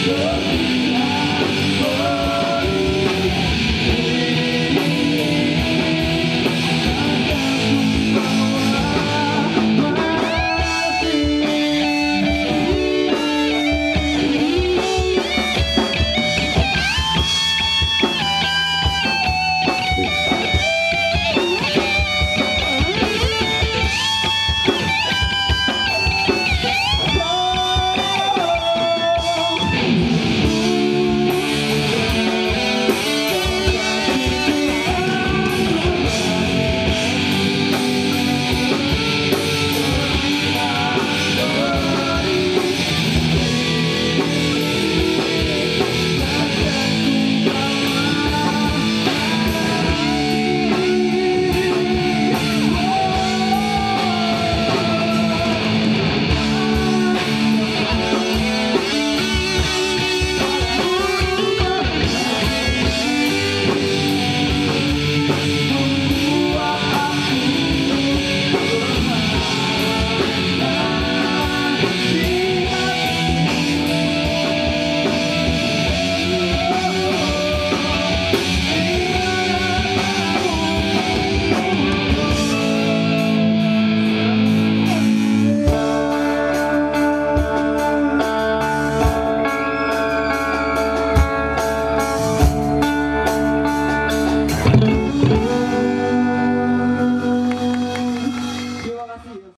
Show.